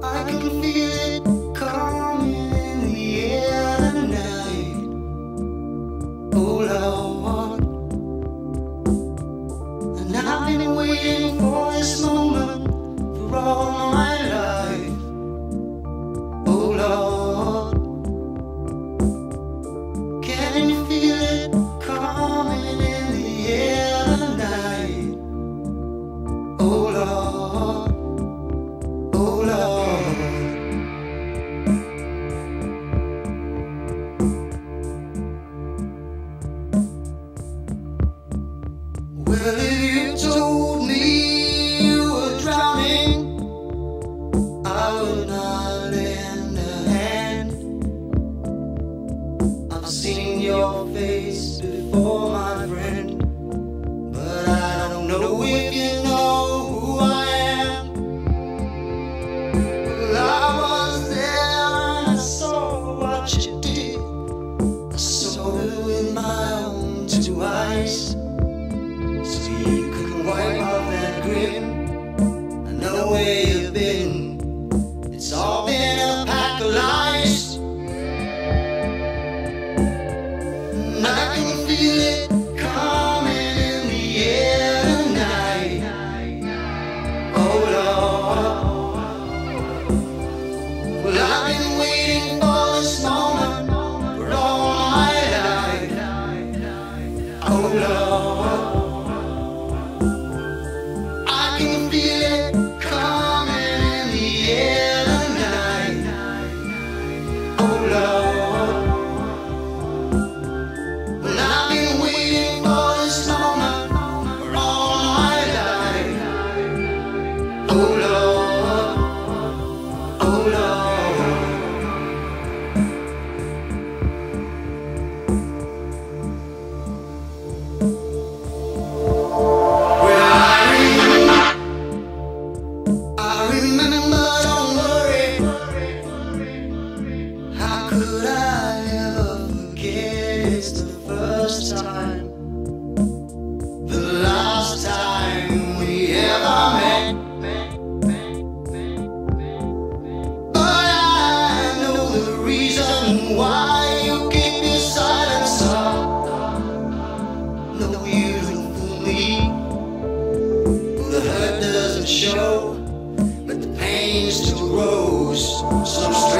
Oh, I've seen your face before, my friend. show, but the pain still grows. Some strength.